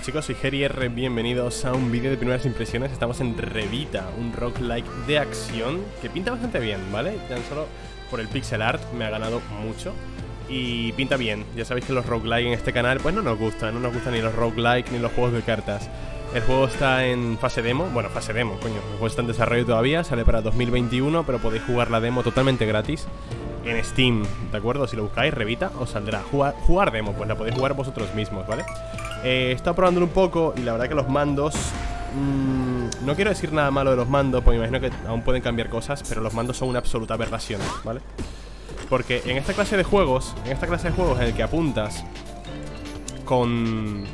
Hola chicos, soy R, bienvenidos a un vídeo de primeras impresiones. Estamos en Revita, un roguelike de acción que pinta bastante bien, ¿vale? Ya solo por el pixel art me ha ganado mucho. Y pinta bien. Ya sabéis que los roguelike en este canal pues no nos gustan. No nos gustan ni los roguelike ni los juegos de cartas. El juego está en fase demo, bueno, fase demo, coño, el juego está en desarrollo todavía, sale para 2021, pero podéis jugar la demo totalmente gratis en Steam, ¿de acuerdo? Si lo buscáis, Revita, os saldrá. Jugar, jugar demo, pues la podéis jugar vosotros mismos, ¿vale? Eh, he estado probándolo un poco y la verdad que los mandos... Mmm, no quiero decir nada malo de los mandos, porque imagino que aún pueden cambiar cosas, pero los mandos son una absoluta aberración, ¿vale? Porque en esta clase de juegos, en esta clase de juegos en el que apuntas con,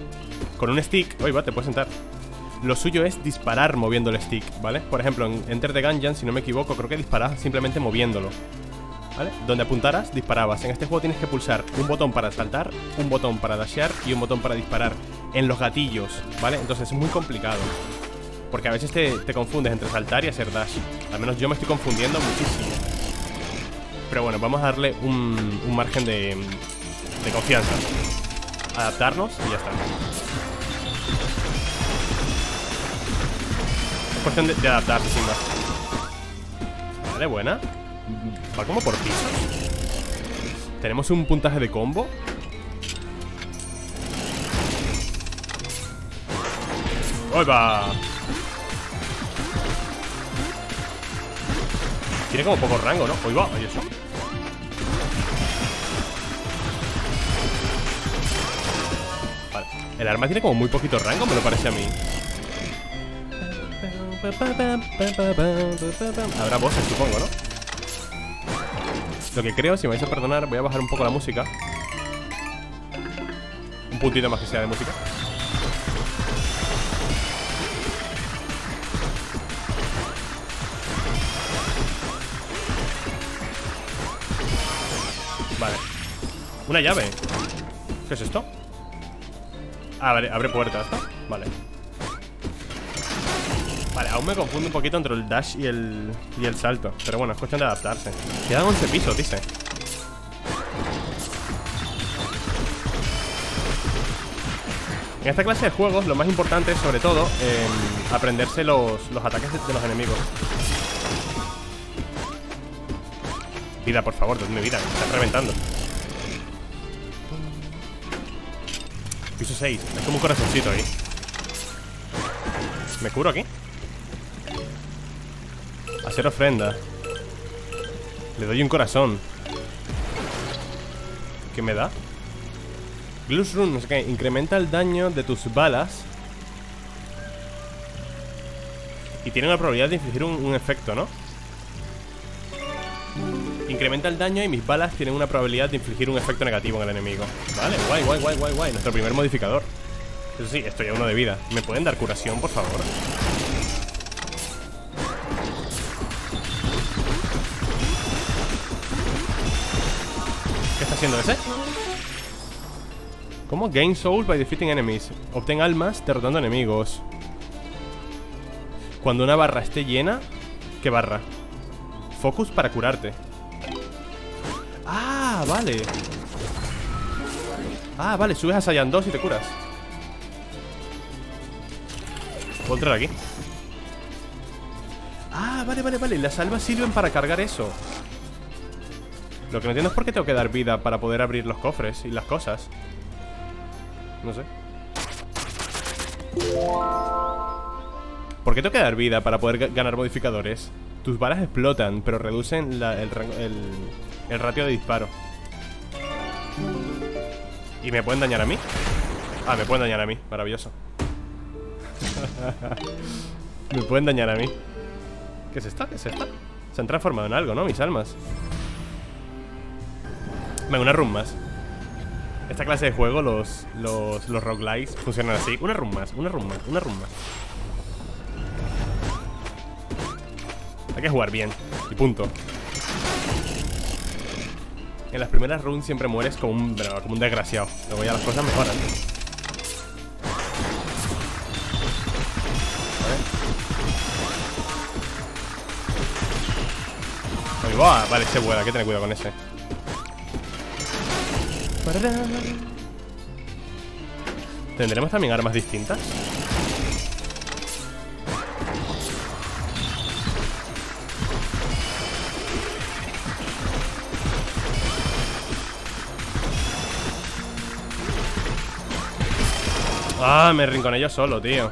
con un stick... Oye, va, te puedes sentar. Lo suyo es disparar moviendo el stick, ¿vale? Por ejemplo, en Enter the Gungeon, si no me equivoco, creo que disparas simplemente moviéndolo ¿Vale? Donde apuntaras, disparabas. En este juego tienes que pulsar un botón para saltar, un botón para dashear y un botón para disparar en los gatillos, ¿vale? Entonces es muy complicado. Porque a veces te, confundes entre saltar y hacer dash. Al menos yo me estoy confundiendo muchísimo. Pero bueno, vamos a darle un, margen de, de confianza. Adaptarnos y ya está. Es cuestión de, de adaptarse sin más. Vale, buena. Va como por pisos Tenemos un puntaje de combo va! Tiene como poco rango, ¿no? va! ¿y eso? Vale El arma tiene como muy poquito rango, me lo parece a mí Habrá voces, supongo, ¿no? Lo que creo, si me vais a perdonar, voy a bajar un poco la música. Un puntito más que sea de música. Vale. Una llave. ¿Qué es esto? Ah, abre puertas, ¿no? Vale, aún me confundo un poquito entre el dash y el, y el salto Pero bueno, es cuestión de adaptarse. Quedan 11 pisos, dice. En esta clase de juegos lo más importante es sobre todo em, aprenderse los, los ataques de los enemigos. Vida, por favor, mi vida, me están reventando. Piso 6, es como un corazoncito ahí. ¿Me curo aquí? Hacer ofrenda. Le doy un corazón. ¿Qué me da? Glus Rune, no sé qué Incrementa el daño de tus balas. Y tiene una probabilidad de infligir un, efecto, ¿no? Incrementa el daño y mis balas tienen una probabilidad de infligir un efecto negativo en el enemigo. Vale, guay, guay, guay, guay, guay. Nuestro primer modificador. Eso sí, estoy a uno de vida. ¿Me pueden dar curación, por favor? Haciendo ese? ¿Cómo? Gain soul by defeating enemies Obtén almas derrotando enemigos. Cuando una barra esté llena ¿Qué barra? Focus para curarte. Ah, vale. Ah, vale, subes a Saiyan 2 y te curas. Puedo entrar aquí. Ah, vale, vale, vale. Las almas sirven para cargar eso lo que no entiendo es por qué tengo que dar vida para poder abrir los cofres y las cosas. No sé. ¿Por qué tengo que dar vida para poder ganar modificadores? Tus balas explotan, pero reducen el, el ratio de disparo. ¿Y me pueden dañar a mí? Ah, me pueden dañar a mí, maravilloso Me pueden dañar a mí ¿Qué es esta? ¿Qué es esta? Se han transformado en algo, ¿no? Mis almas Venga, una run más Esta clase de juego, los, los, los roguelikes funcionan así. Una run más, una run más, una run más Hay que jugar bien. Y punto. En las primeras runs siempre mueres como un, como un desgraciado. Luego ya las cosas mejoran. Vale, vale, se vuela, hay que tener cuidado con ese ¿Tendremos también armas distintas? Ah, me rinconé yo solo, tío.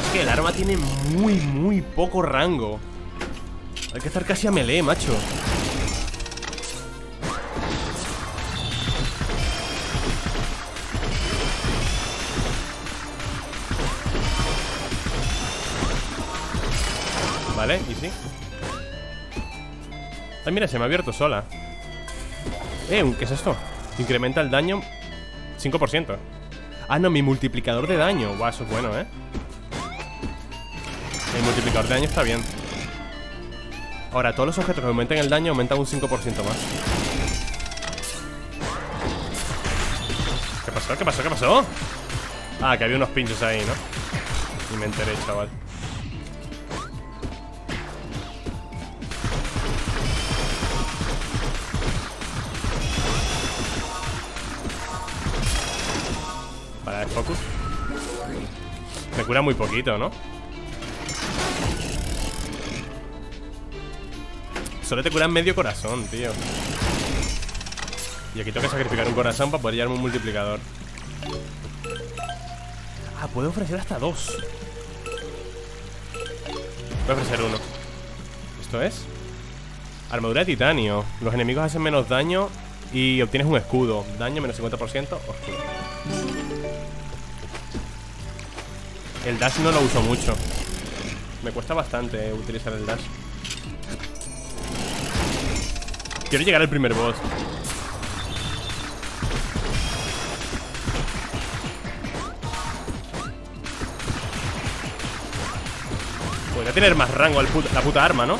Es que el arma tiene muy, muy poco rango. Hay que estar casi a melee, macho Vale, y sí Ay, mira, se me ha abierto sola Eh, ¿qué es esto? Incrementa el daño 5% Ah, no, mi multiplicador de daño Guau, eso es bueno, ¿eh? El multiplicador de daño está bien Ahora, todos los objetos que aumenten el daño Aumentan un 5% más ¿Qué pasó? ¿Qué pasó? ¿Qué pasó? Ah, que había unos pinchos ahí, ¿no? Y me enteré, chaval cura muy poquito, ¿no? Solo te curan medio corazón, tío. Y aquí tengo que sacrificar un corazón para poder llevarme un multiplicador. Ah, puedo ofrecer hasta dos. Voy a ofrecer uno. ¿Esto es? Armadura de titanio. Los enemigos hacen menos daño Y obtienes un escudo. Daño menos 50% Oscuro El dash no lo uso mucho. Me cuesta bastante utilizar el dash. Quiero llegar al primer boss. Podría tener más rango la puta arma, ¿no?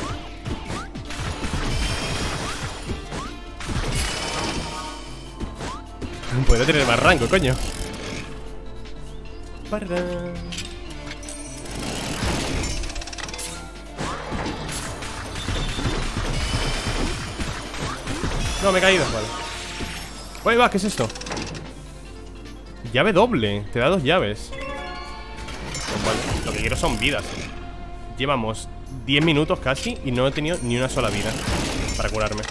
Podría tener más rango, coño No, me he caído, vale Oye, va, ¿qué es esto? Llave doble, te da dos llaves pues vale, Lo que quiero son vidas Llevamos 10 minutos casi Y no he tenido ni una sola vida Para curarme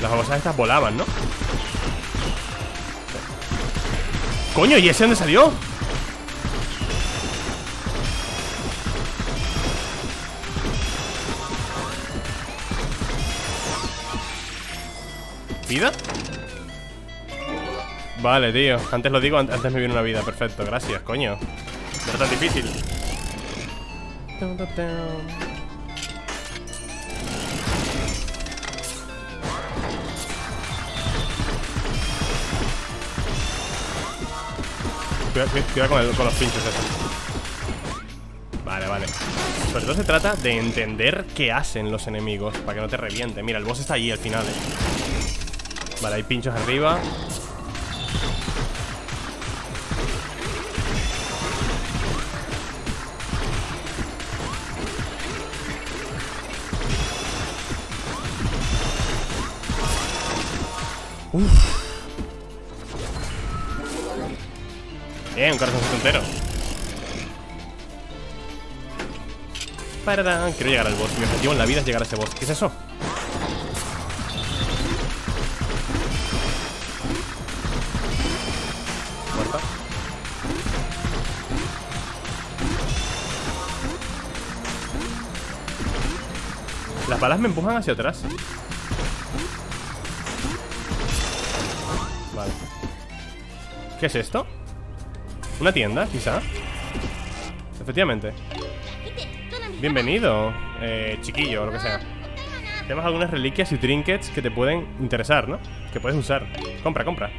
Las babosas estas volaban, ¿no? ¡Coño! ¿Y ese dónde salió? Vale, tío. Antes lo digo, antes me viene una vida. Perfecto, gracias, coño. No es tan difícil. Cuidado, con, los pinchos esos. Vale, vale. Sobre todo se trata de entender qué hacen los enemigos Para que no te reviente. Mira, el boss está ahí al final, eh Vale, hay pinchos arriba Uff Bien, un corazoncito entero Paradán. Quiero llegar al boss Mi objetivo en la vida es llegar a ese boss ¿Qué es eso? Balas me empujan hacia atrás. Vale. ¿Qué es esto? ¿Una tienda, quizá? Efectivamente. Bienvenido, eh, chiquillo, o lo que sea. Tenemos algunas reliquias y trinkets que te pueden interesar, ¿no? Que puedes usar. Compra, compra.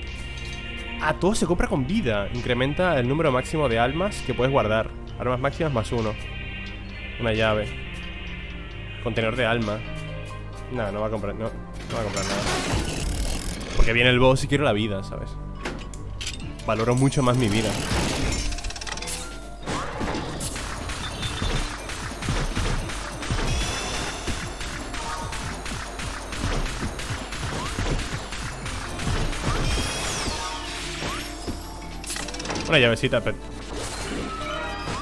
Ah, todo se compra con vida. Incrementa el número máximo de almas que puedes guardar. Armas máximas más uno. Una llave Contenedor de alma. Nada, no va a comprar. No, no va a comprar nada. Porque viene el boss y quiero la vida, ¿sabes? Valoro mucho más mi vida. Una llavecita, pero...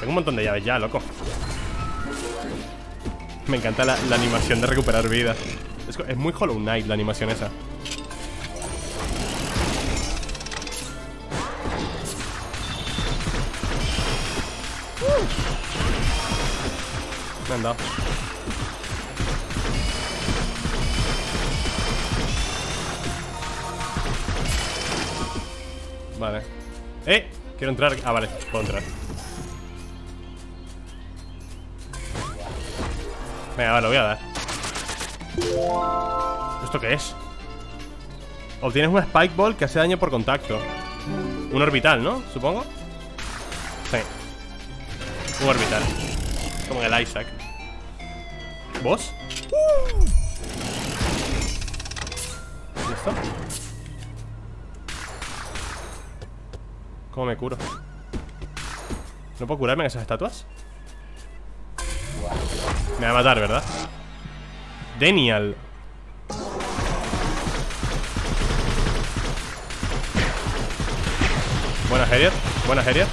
Tengo un montón de llaves ya, loco me encanta la, animación de recuperar vida. Es, es muy Hollow Knight la animación esa. Me han dado. Vale. ¡Eh! Quiero entrar. Ah, vale, puedo entrar. Venga, vale, lo voy a dar. ¿Esto qué es? Obtienes una Spike Ball que hace daño por contacto. Un orbital, ¿no? Supongo. Sí. Un orbital. Como en el Isaac. ¿Vos? ¿Listo? ¿Cómo me curo? ¿No puedo curarme en esas estatuas? Me va a matar, ¿verdad? Daniel Buena Harriet Buena Harriet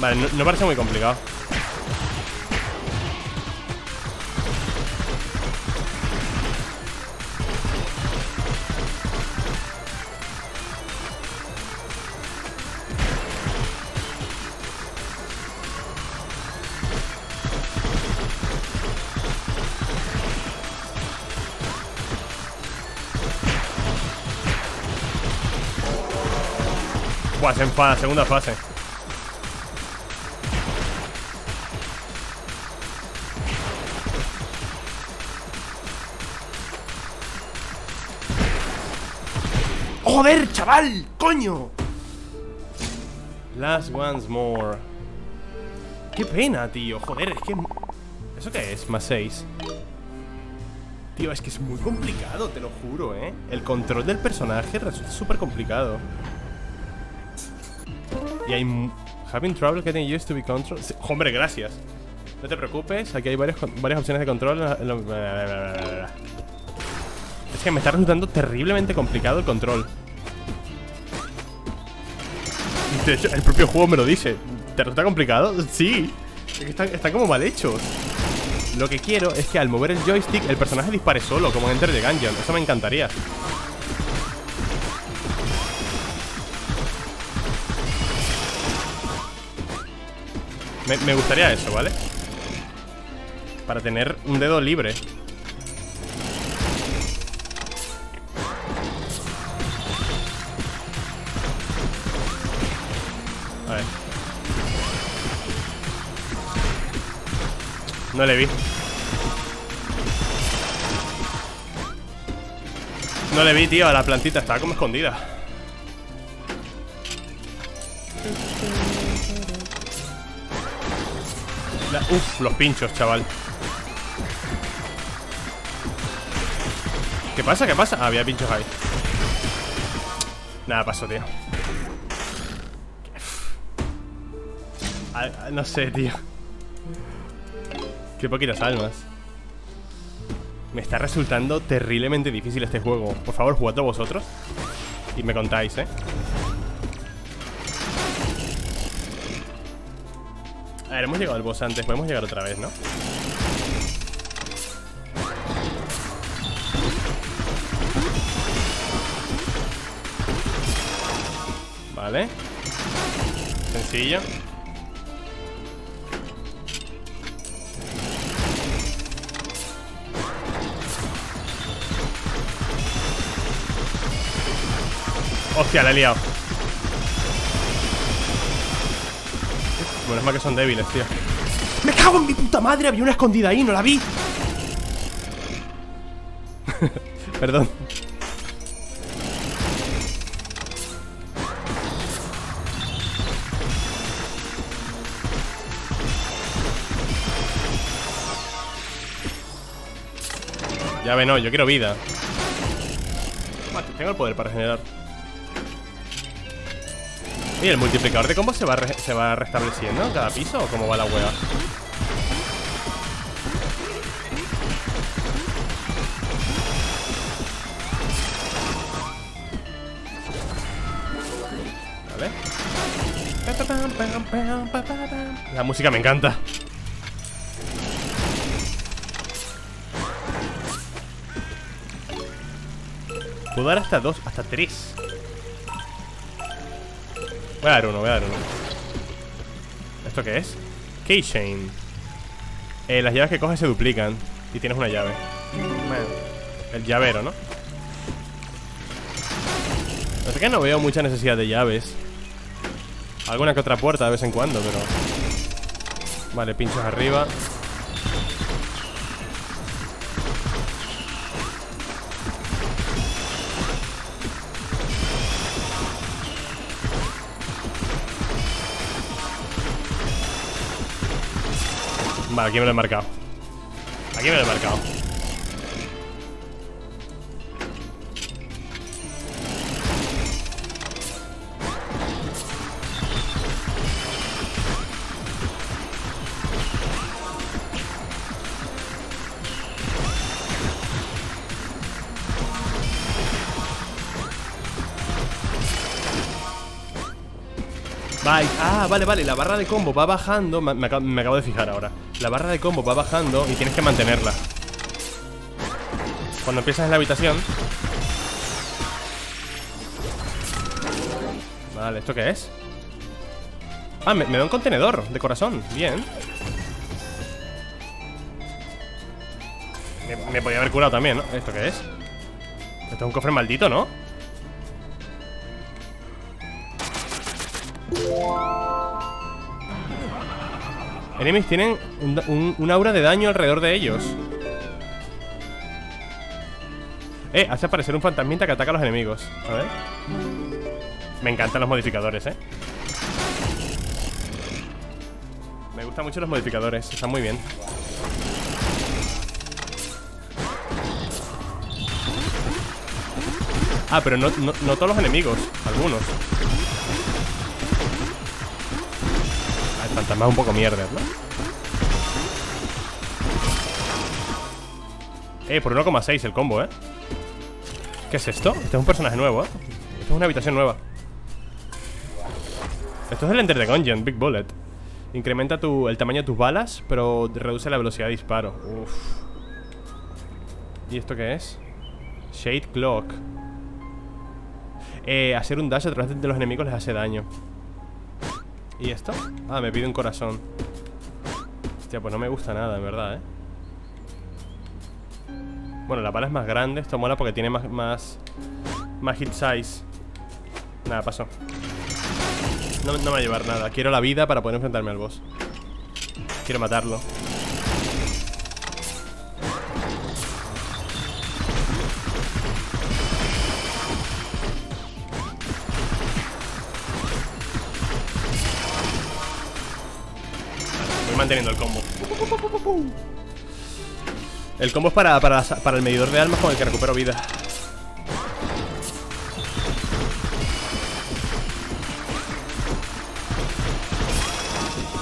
Vale, no parece muy complicado Buah, se enfada, segunda fase ¡Joder, chaval! ¡Coño! Last once more Qué pena, tío Joder, es que... ¿Eso qué es? Más 6 Tío, es que es muy complicado, te lo juro, ¿eh? El control del personaje resulta súper complicado y hay... Having trouble getting used to be controlled. Hombre, gracias. No te preocupes, aquí hay varias, varias opciones de control Es que me está resultando terriblemente complicado el control. El propio juego me lo dice. ¿Te resulta complicado? Sí. Es que están, están como mal hechos Lo que quiero es que al mover el joystick El personaje dispare solo, como en Enter the Gungeon. Eso me encantaría Me, gustaría eso, ¿vale? Para tener un dedo libre. A ver. No le vi. No le vi, tío, a la plantita. Estaba como escondida Uf, los pinchos, chaval ¿Qué pasa? ¿Qué pasa? Ah, había pinchos ahí Nada, pasó, tío ah, No sé, tío Qué poquitas almas Me está resultando terriblemente difícil este juego Por favor, jugadlo vosotros Y me contáis, ¿eh? A ver, hemos llegado al boss antes Podemos llegar otra vez, ¿no? Vale. Sencillo. Hostia, la he liado Bueno, es más que son débiles, tío. ¡Me cago en mi puta madre! Había una escondida ahí, no la vi. Perdón. Ya ve, no, yo quiero vida. Tengo el poder para generar ¿Y el multiplicador de combos se va, se va restableciendo cada piso o cómo va la hueá? La música me encanta. Puedo dar hasta dos, hasta tres. Voy a dar uno, voy a dar uno. ¿Esto qué es? Keychain. Eh, las llaves que coges se duplican. Y tienes una llave. el llavero, ¿no? No sé que no veo mucha necesidad de llaves. Alguna que otra puerta de vez en cuando, pero... Vale, pinchos arriba Vale, aquí me lo he marcado. Aquí me lo he marcado vale, vale, la barra de combo va bajando me, acabo, de fijar ahora La barra de combo va bajando y tienes que mantenerla Cuando empiezas en la habitación Vale, ¿esto qué es? Ah, me, da un contenedor de corazón Bien me, me podía haber curado también, ¿no? ¿Esto qué es? Esto es un cofre maldito, ¿no? Enemies tienen un, aura de daño alrededor de ellos. Eh, hace aparecer un fantasmita que ataca a los enemigos. A ver. Me encantan los modificadores, eh. Me gustan mucho los modificadores Están muy bien. Ah, pero no, no todos los enemigos Algunos más un poco mierda, ¿no? Eh, por 1,6 el combo, ¿eh? ¿Qué es esto? Este es un personaje nuevo, ¿eh? Esto es una habitación nueva Esto es el Enter the Gungeon, Big Bullet Incrementa tu, el tamaño de tus balas Pero reduce la velocidad de disparo. ¿Y esto qué es? Shade Clock eh, Hacer un dash a través de los enemigos les hace daño ¿Y esto? Ah, me pide un corazón. Hostia, pues no me gusta nada, en verdad, ¿eh? Bueno, la bala es más grande Esto mola porque tiene más, más, más hit size. Nada, pasó. No, no me va a llevar nada. Quiero la vida para poder enfrentarme al boss. Quiero matarlo manteniendo el combo. El combo es para, para, el medidor de almas con el que recupero vida.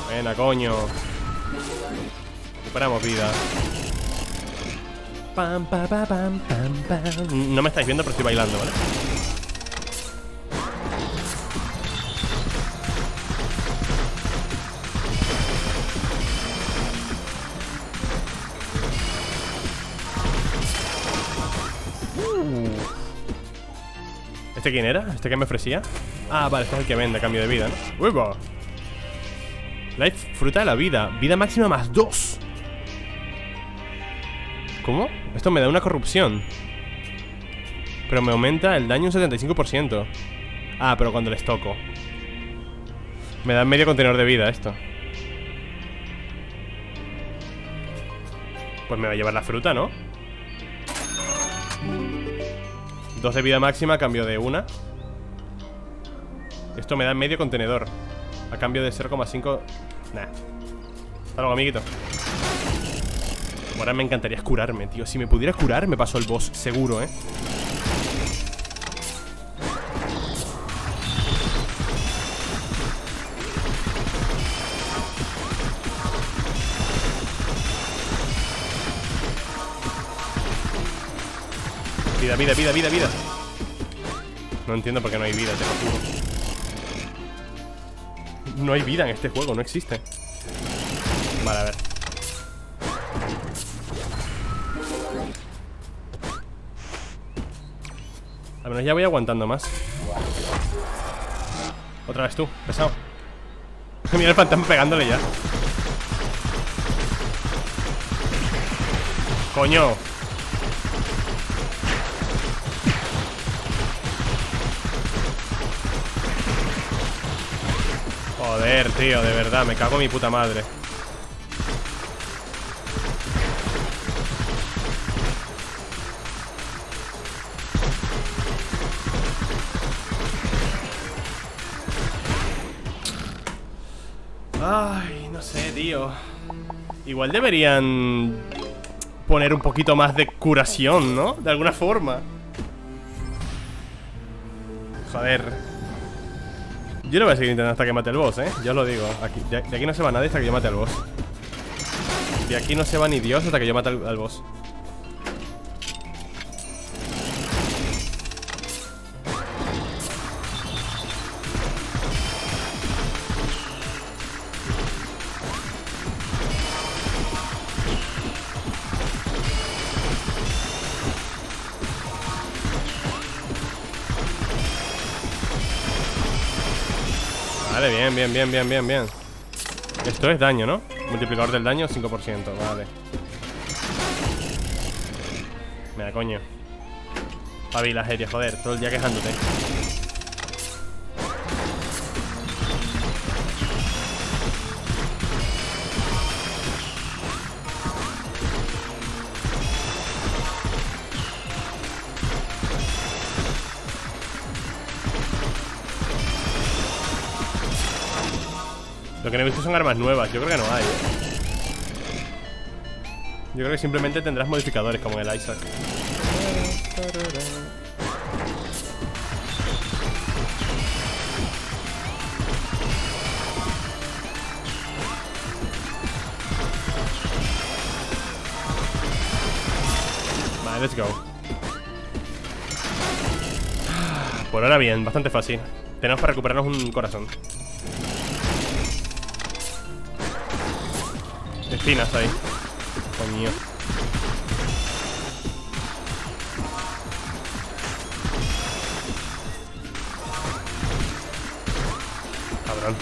Buena, coño. Recuperamos vida. No me estáis viendo, pero estoy bailando, ¿vale? ¿Este quién era? ¿Este que me ofrecía? Ah, vale, este es el que vende cambio de vida, ¿no? ¡Huevo! Life, fruta de la vida Vida máxima más 2 ¿Cómo? Esto me da una corrupción Pero me aumenta el daño un 75% Ah, pero cuando les toco Me da medio contenedor de vida esto Pues me va a llevar la fruta, ¿no? Dos de vida máxima a cambio de una. Esto me da medio contenedor. A cambio de 0,5 Nah. Hasta luego, amiguito. Ahora me encantaría curarme, tío. Si me pudiera curar, me paso el boss Seguro, eh Vida, vida, vida, vida, No entiendo por qué no hay vida, te lo juro. No hay vida en este juego, no existe. Vale, a ver. Al menos ya voy aguantando más. Otra vez tú, pesado. Mira el fantasma pegándole ya. Coño Tío, de verdad, me cago en mi puta madre. Ay, no sé, tío. Igual deberían poner un poquito más de curación, ¿no? De alguna forma. Joder Yo no voy a seguir intentando hasta que mate el boss, ¿eh? Ya os lo digo. Aquí, de, aquí no se va nadie hasta que yo mate al boss. De aquí no se va ni Dios hasta que yo mate al boss bien, bien, bien, bien, bien, Esto es daño, ¿no? Multiplicador del daño, 5%, vale. Mira, coño. Pavila, Geria, joder, todo el día quejándote que no he visto son armas nuevas, yo creo que no hay ¿eh? Yo creo que simplemente tendrás modificadores como el Isaac. Vale, let's go. Por ahora bien, bastante fácil. Tenemos para recuperarnos un corazón Espinas ahí. Coño. Cabrón.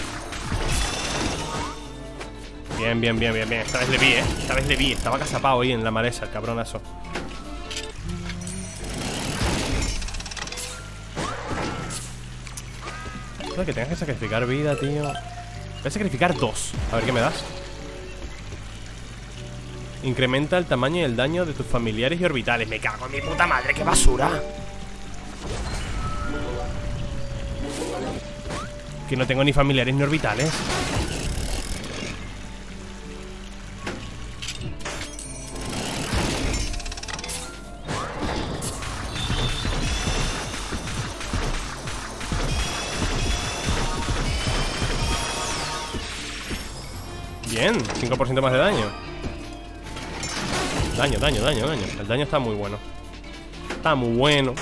Bien, bien, bien, bien, bien. Esta vez le vi, eh. Esta vez le vi. Estaba casapado ahí en la maleza, el cabronazo. que tengas que sacrificar vida, tío. Voy a sacrificar dos. A ver qué me das. Incrementa el tamaño y el daño de tus familiares y orbitales. Me cago en mi puta madre, qué basura. Que no tengo ni familiares ni orbitales. Bien, 5% más de daño Daño, daño, daño, daño. El daño está muy bueno. Está muy bueno.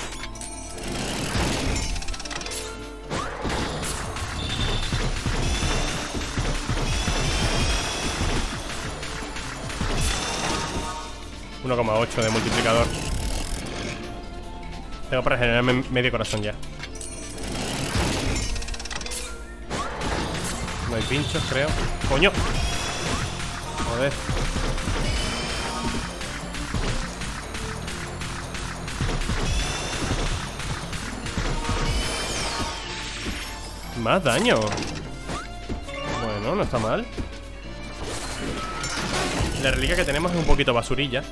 ...1,8 de multiplicador. Tengo para generarme medio corazón ya. No hay pinchos, creo. ¡Coño! Joder Más daño. Bueno, no está mal. La reliquia que tenemos es un poquito basurilla.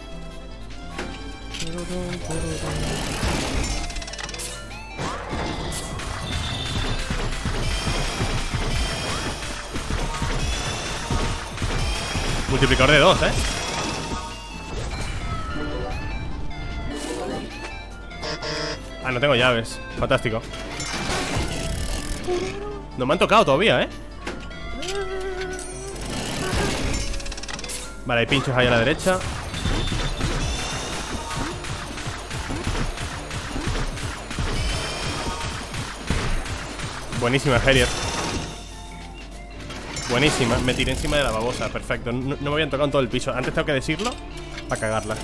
Multiplicador de dos, ¿eh? Ah, no tengo llaves. Fantástico no me han tocado todavía, ¿eh? Vale, hay pinchos ahí a la derecha. Buenísima, Harrier Buenísima, me tiré encima de la babosa. Perfecto, no, no me habían tocado en todo el piso. Antes tengo que decirlo, para cagarla.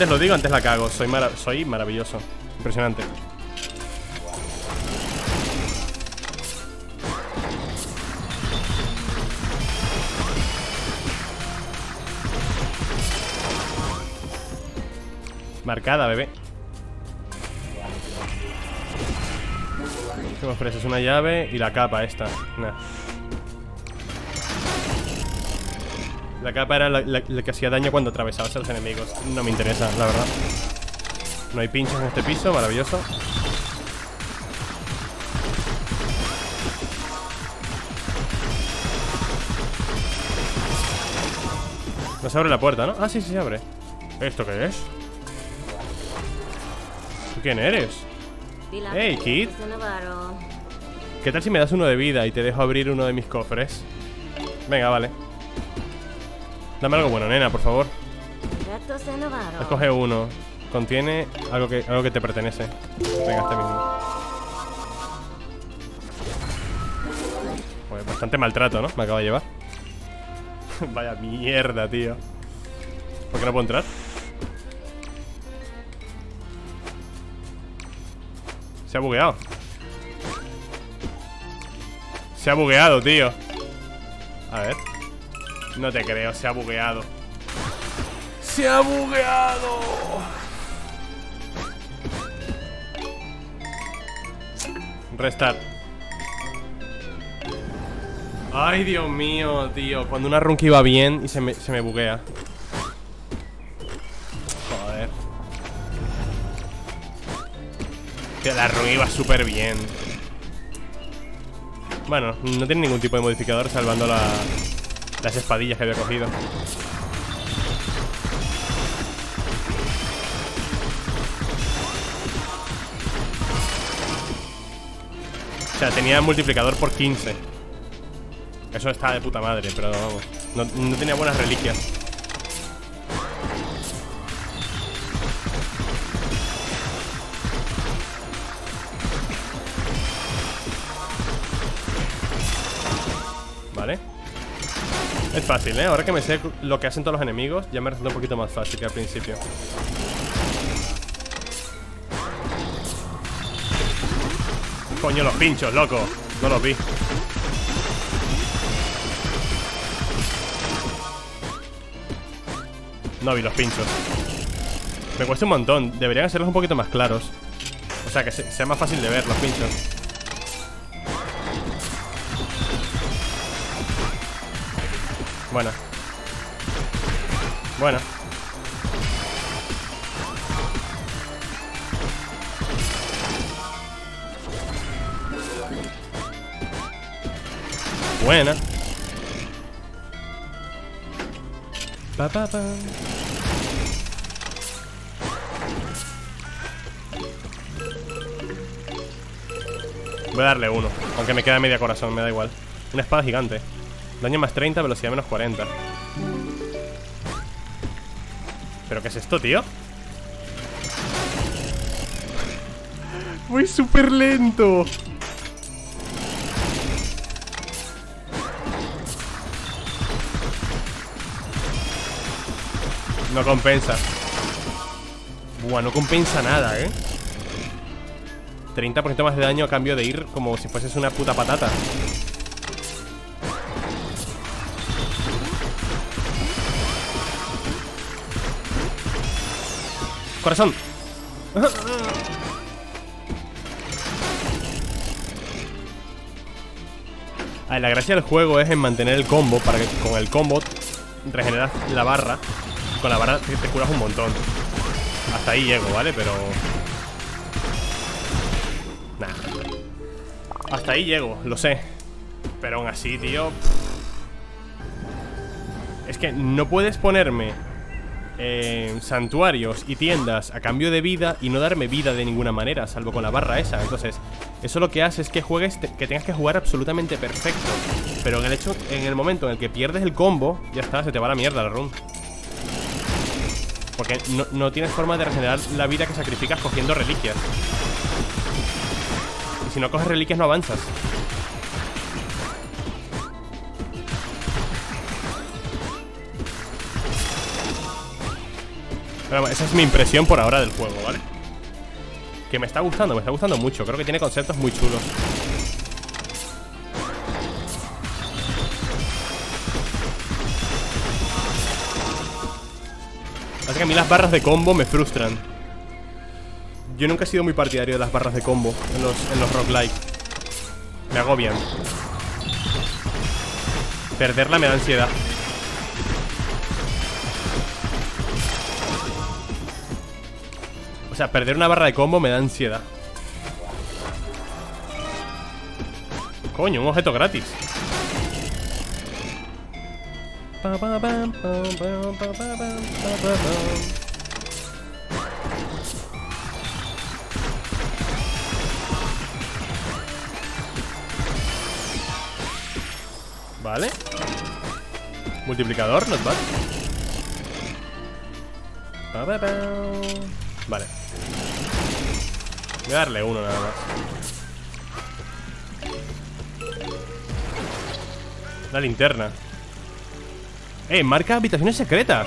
Antes lo digo, antes la cago. Soy, mara soy maravilloso. Impresionante. Marcada, bebé. ¿Qué me? Una llave y la capa esta. Nah. La capa era la, la- la que hacía daño cuando atravesabas a los enemigos. No me interesa, la verdad. No hay pinchos en este piso, maravilloso. No se abre la puerta, ¿no? Ah, sí, sí se abre. ¿Esto qué es? ¿Tú quién eres? Hey, Kid. ¿Qué tal si me das uno de vida y te dejo abrir uno de mis cofres? Venga, vale. Dame algo bueno, nena, por favor. Escoge uno. Contiene algo que, algo que te pertenece. Venga, este mismo. Pues bastante maltrato, ¿no? Me acaba de llevar. Vaya mierda, tío. ¿Por qué no puedo entrar? Se ha bugueado. Se ha bugueado, tío. A ver. No te creo, se ha bugueado. ¡Se ha bugueado! Restart. Ay, Dios mío, tío. Cuando una run que iba bien y se me, se me buguea. Joder. Tío, la run iba súper bien. Bueno, no tiene ningún tipo de modificador salvando la, las espadillas que había cogido. O sea, tenía multiplicador por 15. Eso está de puta madre, pero vamos. No, no tenía buenas reliquias. Fácil, ¿eh? Ahora que me sé lo que hacen todos los enemigos, ya me resulta un poquito más fácil que al principio. Coño, los pinchos, loco. No los vi. No vi los pinchos. Me cuesta un montón. Deberían hacerlos un poquito más claros. O sea, que se- sea más fácil de ver los pinchos. Buena. Buena. Buena. Pa, pa, pa. Voy a darle uno, aunque me queda media corazón, me da igual. Una espada gigante. Daño más 30, velocidad menos 40. ¿Pero qué es esto, tío? Voy súper lento. No compensa. Buah, no compensa nada, ¿eh? 30% más de daño a cambio de ir como si fueses una puta patata. Corazón. A ver, la gracia del juego es en mantener el combo para que con el combo regeneras la barra. Con la barra te, te curas un montón. Hasta ahí llego, ¿vale? Pero... Nah. Hasta ahí llego, lo sé. Pero aún así, tío... Es que no puedes ponerme eh, santuarios y tiendas a cambio de vida y no darme vida de ninguna manera, salvo con la barra esa. Entonces, eso lo que hace es que juegues, que tengas que jugar absolutamente perfecto. Pero en el hecho, en el momento en el que pierdes el combo, ya está, se te va la mierda la run. Porque no, no tienes forma de regenerar la vida que sacrificas cogiendo reliquias. Y si no coges reliquias no avanzas. Esa es mi impresión por ahora del juego, ¿vale? Que me está gustando, me está gustando mucho. Creo que tiene conceptos muy chulos. Así que a mí las barras de combo me frustran. Yo nunca he sido muy partidario de las barras de combo En los, en los roguelike. Me agobian. Perderla me da ansiedad sea, perder una barra de combo me da ansiedad. Coño, un objeto gratis. Vale. Multiplicador, not bad Vale Voy a darle uno nada más. La linterna. Eh, marca habitaciones secretas.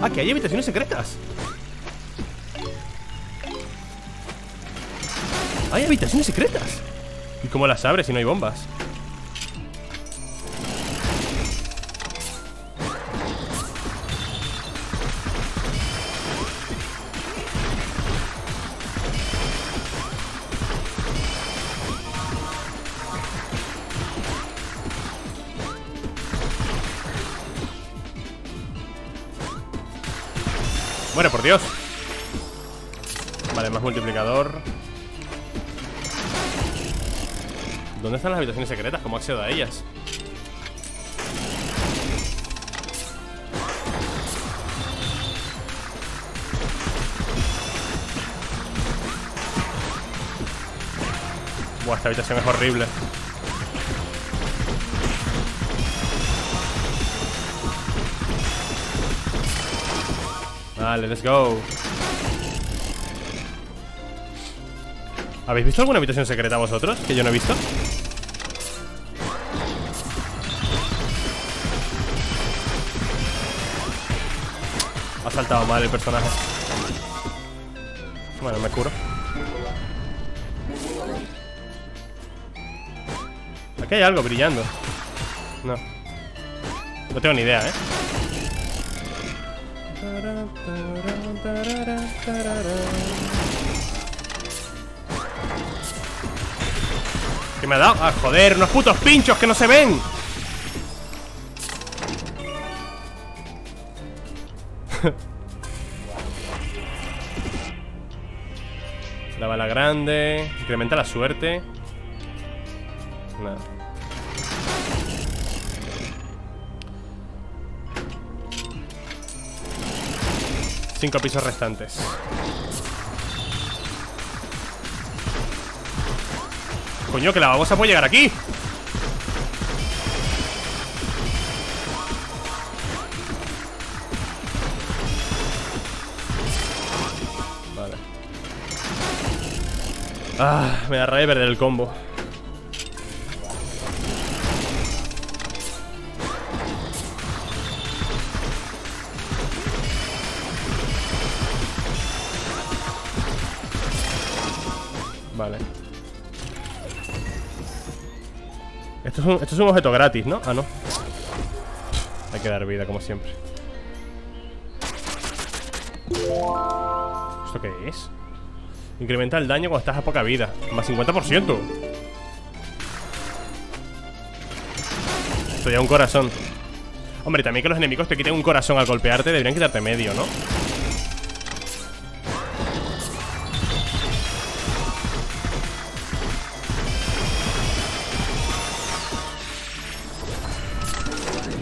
Ah, que hay habitaciones secretas. Hay habitaciones secretas. ¿Y cómo las abres si no hay bombas? Multiplicador ¿Dónde están las habitaciones secretas? ¿Cómo accedo a ellas? Buah, esta habitación es horrible Vale, let's go ¿Habéis visto alguna habitación secreta vosotros? Que yo no he visto Ha saltado mal el personaje. Bueno, me curo. Aquí hay algo brillando. No. No tengo ni idea, ¿eh? ¿Qué me ha dado? Ah, joder, unos putos pinchos que no se ven. La bala grande. Incrementa la suerte. Nada. Cinco pisos restantes Coño, que la babosa puede llegar aquí. Vale. Ah, me da rabia perder el combo esto es un objeto gratis, ¿no? Ah, no Hay que dar vida, como siempre ¿Esto qué es? Incrementa el daño cuando estás a poca vida Más 50% Esto ya un corazón Hombre, también que los enemigos te quiten un corazón al golpearte Deberían quitarte medio, ¿no?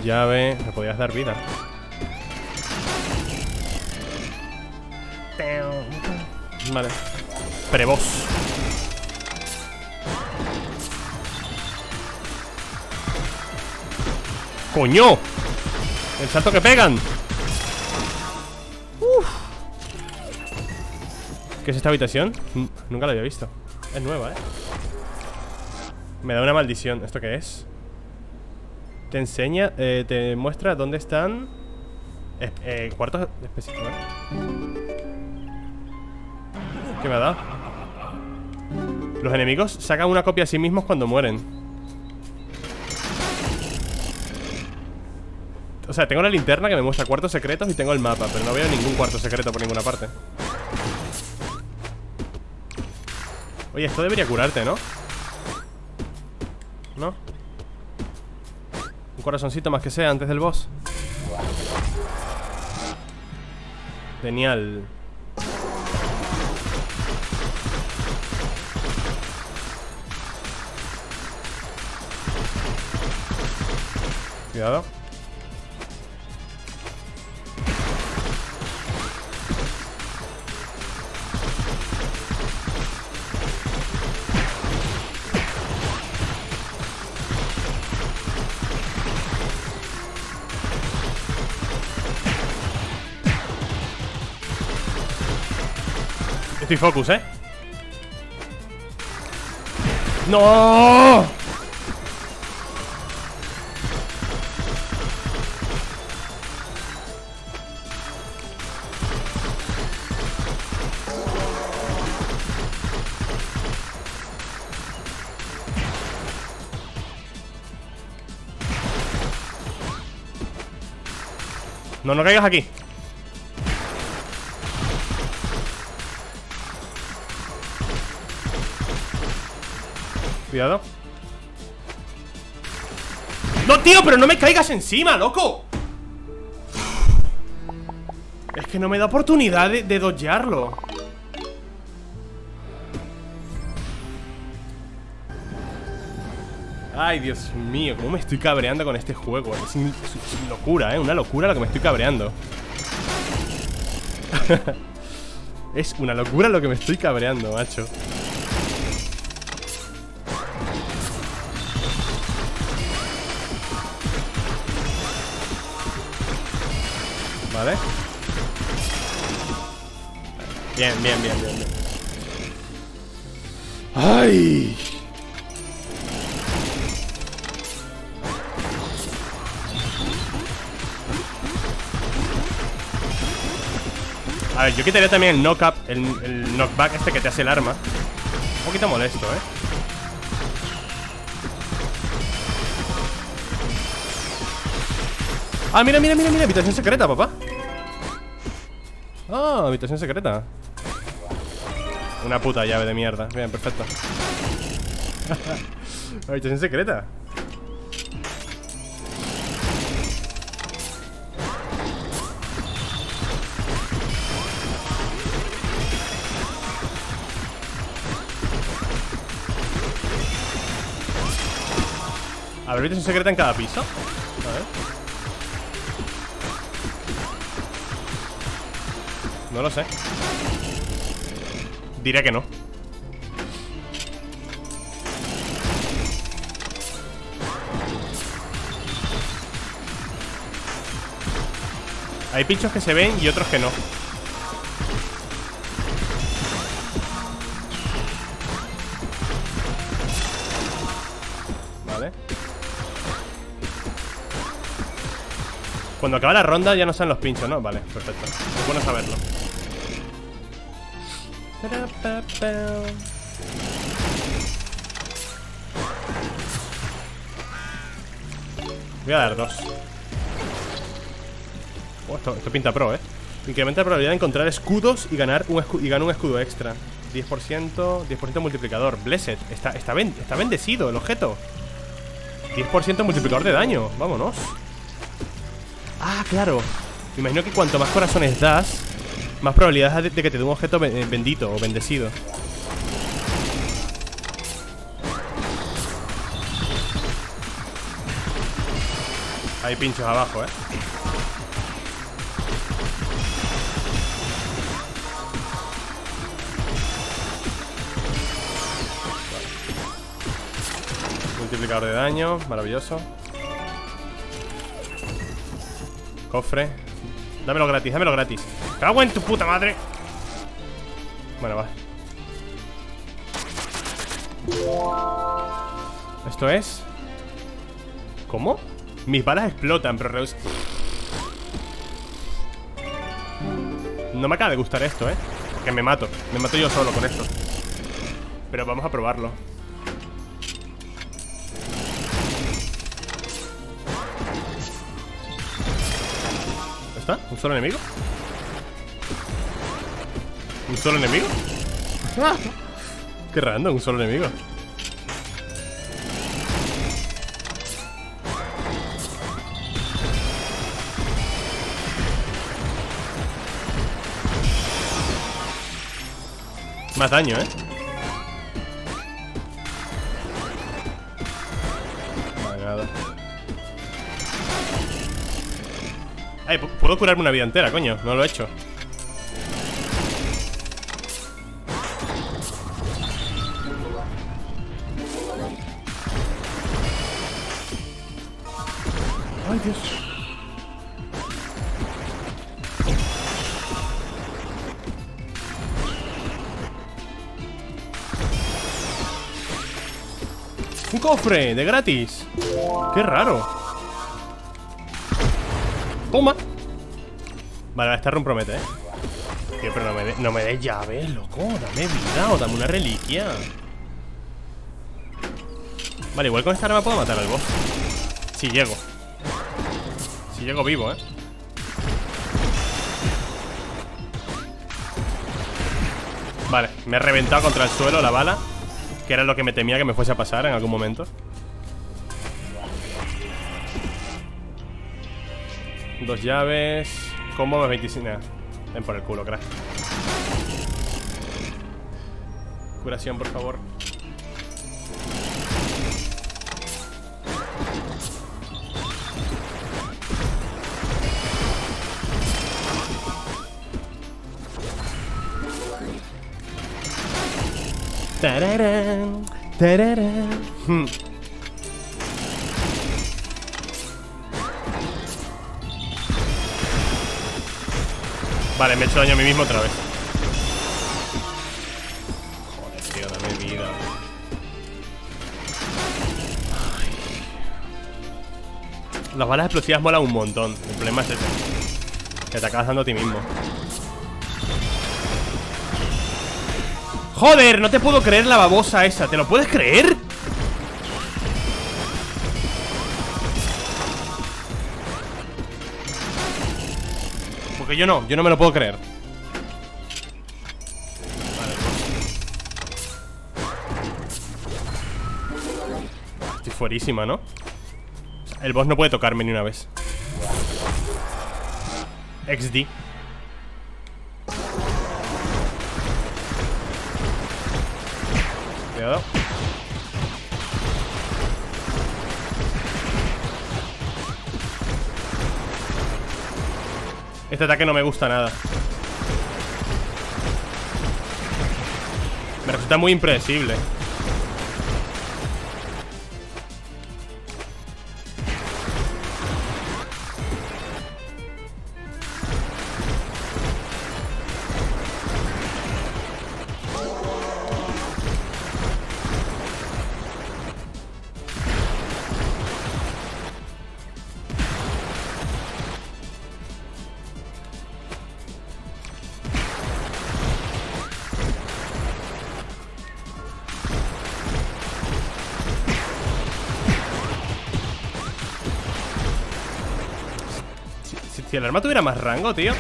Llave, me podías dar vida Vale. Preboss. ¡Coño! El salto que pegan. ¿Qué es esta habitación? Nunca la había visto. Es nueva, ¿eh? Me da una maldición. ¿Esto qué es? Te enseña, eh, te muestra dónde están eh, eh, cuartos específicos. ¿Qué me ha dado? Los enemigos sacan una copia a sí mismos cuando mueren O sea, tengo la linterna que me muestra cuartos secretos y tengo el mapa Pero no veo ningún cuarto secreto por ninguna parte Oye, esto debería curarte, ¿no? ¿No? Corazoncito más que sea antes del boss. Genial. Cuidado Estoy focus, ¿eh? ¡No! No, no caigas aquí Cuidado ¡No, tío! ¡Pero no me caigas encima, loco! Es que no me da oportunidad de, de Ay, Dios mío, cómo me estoy cabreando con este juego es locura, ¿eh? Una locura lo que me estoy cabreando Es una locura lo que me estoy cabreando, macho Vale Bien, bien, bien, bien, bien. ¡Ay! A ver, yo quitaría también el knock-up el, el knockback este que te hace el arma Un poquito molesto, ¿eh? Ah, mira, mira, mira, mira Habitación secreta, papá Ah, habitación secreta. Una puta llave de mierda. Bien, perfecto. Habitación secreta. Ver, habitación secreta en cada piso No lo sé. Diré que no. Hay pinchos que se ven y otros que no. Vale. Cuando acaba la ronda ya no salen los pinchos, ¿no? Vale, perfecto. Es bueno saberlo Voy a dar dos. Oh, esto, pinta pro, eh Incrementa la probabilidad de encontrar escudos y ganar un, y un escudo extra. 10%, 10% multiplicador. Blessed, está, está, está bendecido el objeto. 10% multiplicador de daño, vámonos. Ah, claro. Me imagino que cuanto más corazones das más probabilidades de, que te dé un objeto eh, bendito o bendecido. Hay pinchos abajo, eh. Multiplicador de daño, maravilloso. Cofre. Dámelo gratis, dámelo gratis. ¡Cago en tu puta madre! Bueno, va Esto es ¿Cómo? Mis balas explotan, pero No me acaba de gustar esto, ¿eh? Que me mato, me mato yo solo con esto Pero vamos a probarlo ¿Está? ¿Un solo enemigo? ¿Un solo enemigo? Qué random, un solo enemigo Más daño, ¿eh? Ay, puedo curarme una vida entera, coño No lo he hecho cofre! ¡De gratis! ¡Qué raro! ¡Toma! Vale, esta run promete, ¿eh? Tío, pero no me, de, no llaves, loco Dame vida o dame una reliquia Vale, igual con esta arma puedo matar al boss Si llego Si llego vivo, ¿eh? Vale, me he reventado contra el suelo la bala que era lo que me temía que me fuese a pasar en algún momento. Dos llaves Combo más 25 Ven por el culo, crack. Curación, por favor Hmm. Vale, me he hecho daño a mí mismo otra vez. Joder, tío, dame vida. Las balas explosivas molan un montón. El problema es ese. Que te acabas dando a ti mismo Joder, no te puedo creer la babosa esa ¿Te lo puedes creer? Porque yo no, yo no me lo puedo creer Estoy fuerísima, ¿no? El boss no puede tocarme ni una vez XD Este ataque no me gusta nada. Me resulta muy impredecible Si el arma tuviera más rango, tío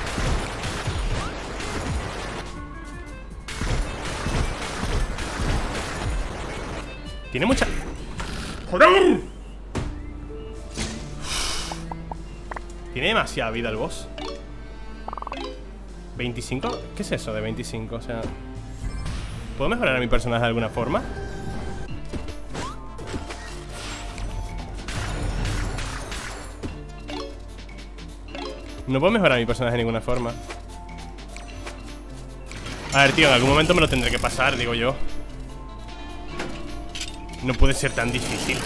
Tiene mucha... ¡Joder! Tiene demasiada vida el boss ¿25? ¿Qué es eso de 25? O sea... ¿Puedo mejorar a mi personaje de alguna forma? No puedo mejorar a mi personaje de ninguna forma A ver, tío, en algún momento me lo tendré que pasar, digo yo No puede ser tan difícil.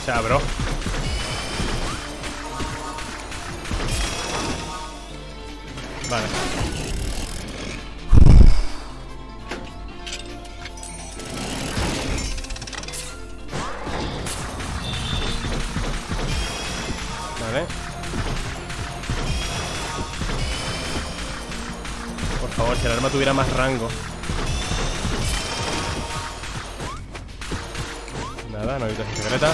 O sea, bro. Rango. Nada, no hay secreta.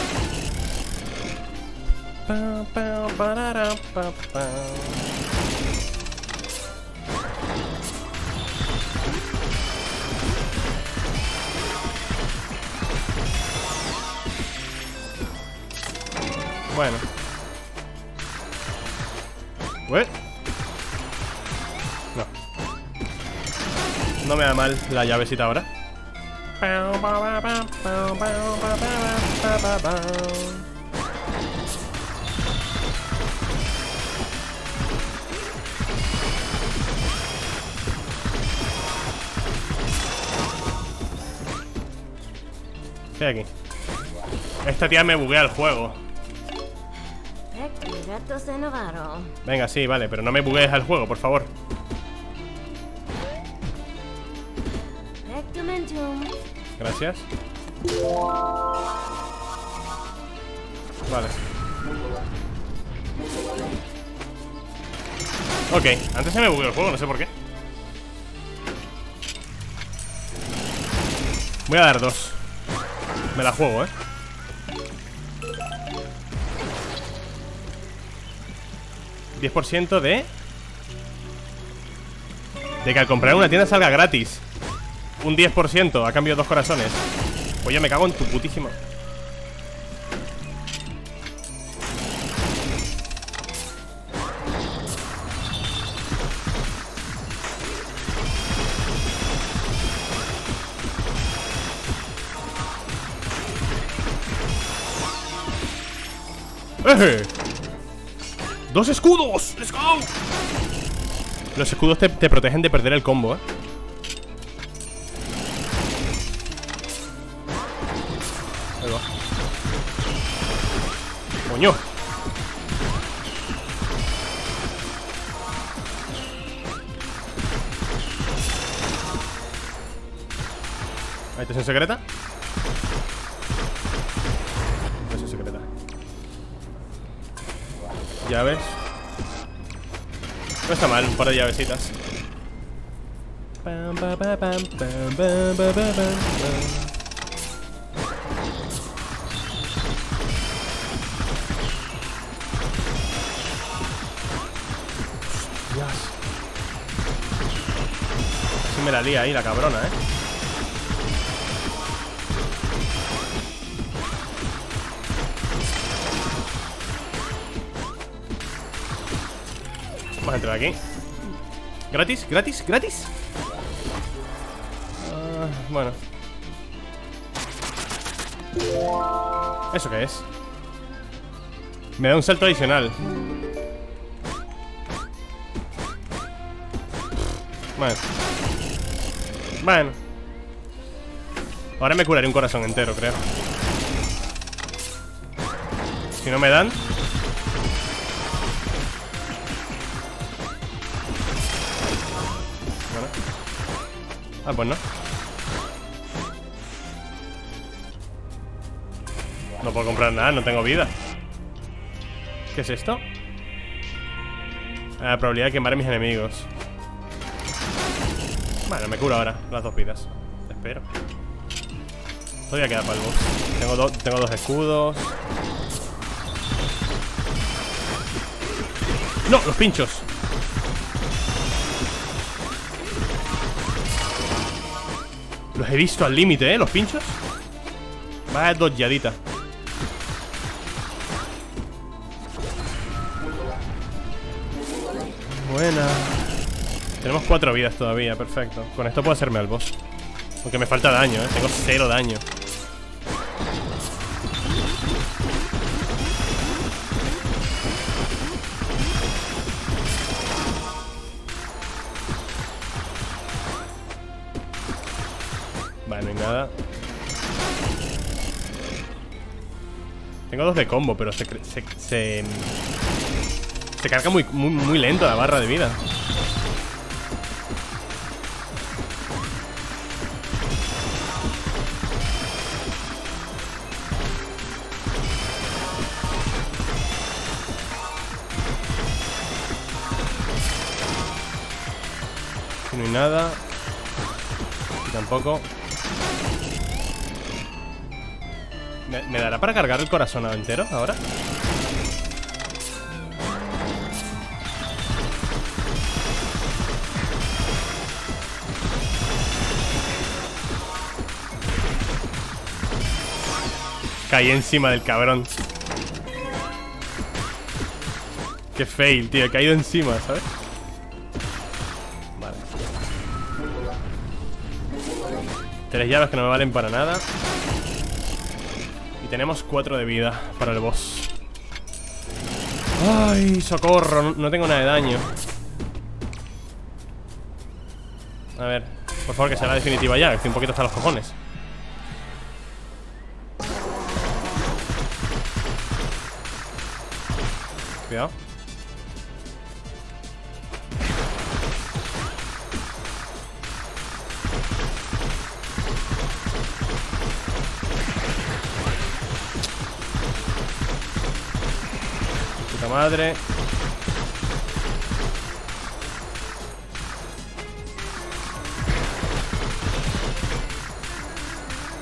Bueno. ¿What? No me da mal la llavecita ahora. Estoy aquí. Esta tía me buguea el juego. Varo. Venga, sí, vale, pero no me buguees al juego, por favor. Vale. Ok, antes se me bugueó el juego, no sé por qué. Voy a dar dos. Me la juego, ¿eh? ¿10% de...? De que al comprar una tienda salga gratis Un 10% a cambio de dos corazones Pues yo me cago en tu putísimo ¡Eh! ¡Dos escudos! ¡Let's go! Los escudos te, te protegen de perder el combo, ¿eh? Ahí va. ¡Coño! Habitación secreta. Habitación secreta. Llaves. No está mal, un par de llavecitas. Pam, pa, pa, pam, pam, pam, pa, pa, pam, pam. Me la lía ahí la cabrona, eh. Vamos a entrar aquí. ¿Gratis? ¿Gratis? ¿Gratis? Ah, bueno. ¿Eso qué es? Me da un salto adicional. Bueno. Bueno. Ahora me curaré un corazón entero, creo. Si no me dan, Vale. Ah, pues no. No puedo comprar nada, no tengo vida. ¿Qué es esto? La probabilidad de quemar a mis enemigos. Bueno, me curo ahora las dos vidas. Espero. Todavía queda para el boss. Tengo, do- tengo dos escudos. ¡No! ¡Los pinchos! Los he visto al límite, ¿eh? Los pinchos. Vaya dodgeadita. Buena. Tenemos cuatro vidas todavía, perfecto. Con esto puedo hacerme al boss. Aunque me falta daño, ¿eh? Tengo cero daño. Vale, no hay nada. Tengo dos de combo, pero se... Se, se, se carga muy, muy, muy lento la barra de vida. ¿Me, dará para cargar el corazón entero ahora? Caí encima del cabrón Qué fail, tío, he caído encima, ¿sabes? Tres llaves que no me valen para nada tenemos cuatro de vida para el boss. ¡Ay, socorro! No, tengo nada de daño. A ver, por favor que sea la definitiva ya estoy un poquito hasta los cojones. Cuidado madre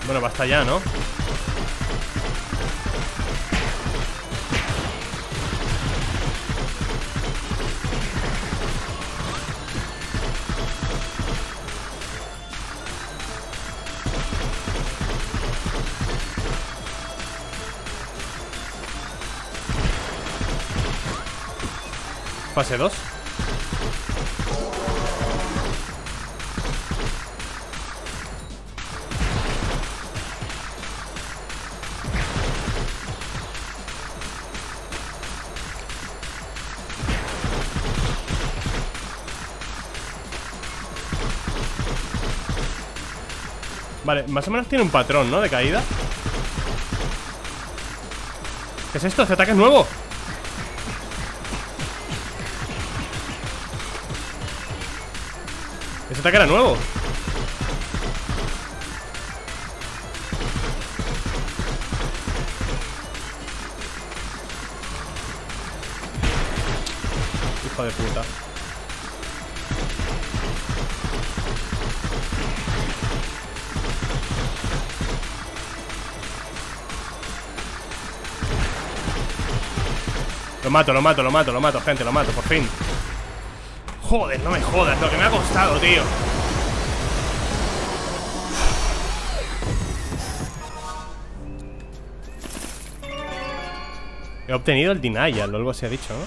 Bueno, basta ya, ¿no? Fase 2 Vale, más o menos tiene un patrón, ¿no? De caída ¿Qué es esto? ¿Ese ataque nuevo? Ataque era nuevo. Hijo de puta. Lo mato, lo mato, lo mato, lo mato, gente, lo mato, por fin Joder, no me jodas, lo que me ha costado, tío He obtenido el denial, o algo se ha dicho, ¿no?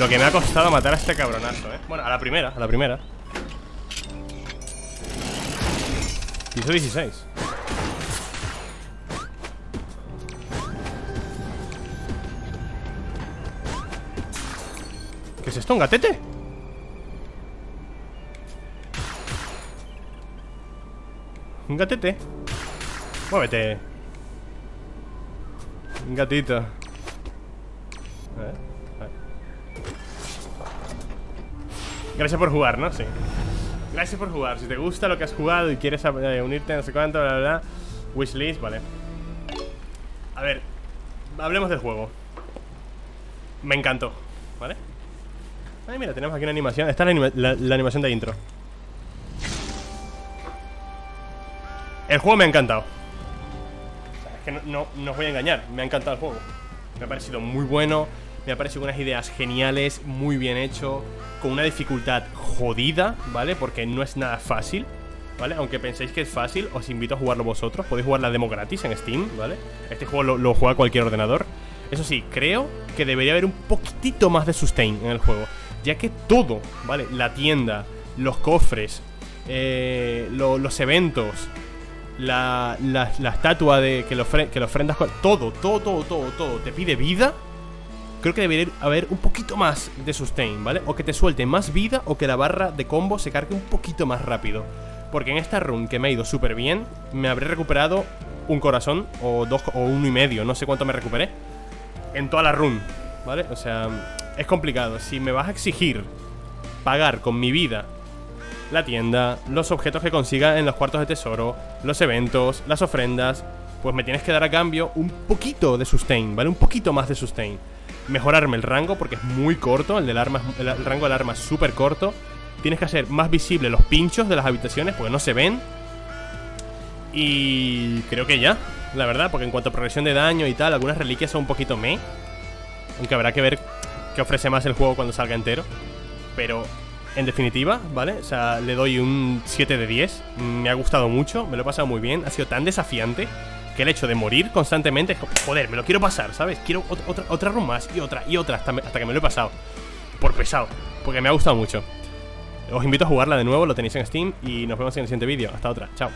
Lo que me ha costado matar a este cabronazo, ¿eh? Bueno, a la primera, a la primera Piso 16 esto? ¿Un gatete? Un gatete Muévete Un gatito a ver, Gracias por jugar, ¿no? Sí Gracias por jugar Si te gusta lo que has jugado y quieres eh, unirte no sé cuánto, bla, bla, bla Wishlist, vale A ver Hablemos del juego Me encantó ¿Vale? Ay, mira, tenemos aquí una animación. Esta es la, animación de intro. El juego me ha encantado. Es que no, no, os voy a engañar Me ha encantado el juego. Me ha parecido muy bueno Me ha parecido unas ideas geniales Muy bien hecho Con una dificultad jodida, ¿vale? Porque no es nada fácil ¿Vale? Aunque penséis que es fácil, os invito a jugarlo vosotros. Podéis jugar la demo gratis en Steam, ¿vale? Este juego lo juega cualquier ordenador. Eso sí, creo que debería haber un poquitito más de sustain en el juego ya que todo, ¿vale? La tienda, los cofres, eh, los eventos, la, la, estatua de que lo, que lo ofrendas, todo, todo, todo, todo, todo, te pide vida creo que debería haber un poquito más de sustain, ¿vale? O que te suelte más vida o que la barra de combo se cargue un poquito más rápido. Porque en esta run que me ha ido súper bien, me habré recuperado un corazón o dos o uno y medio, no sé cuánto me recuperé. En toda la run, ¿vale? O sea, es complicado. Si me vas a exigir pagar con mi vida la tienda, los objetos que consiga en los cuartos de tesoro, los eventos, las ofrendas, pues me tienes que dar a cambio un poquito de sustain, ¿vale? Un poquito más de sustain. Mejorarme el rango porque es muy corto, el, del arma, el rango del arma es súper corto. Tienes que hacer más visible los pinchos de las habitaciones porque no se ven. Y creo que ya, la verdad, porque en cuanto a progresión de daño y tal, algunas reliquias son un poquito me. Aunque habrá que ver qué ofrece más el juego cuando salga entero. Pero en definitiva, ¿vale? O sea, le doy un 7 de 10. Me ha gustado mucho, me lo he pasado muy bien. Ha sido tan desafiante que el hecho de morir constantemente joder, me lo quiero pasar, ¿sabes? Quiero otra, run más y otra y otra hasta que me lo he pasado. Por pesado, porque me ha gustado mucho. Os invito a jugarla de nuevo, lo tenéis en Steam y nos vemos en el siguiente vídeo. Hasta otra, chao.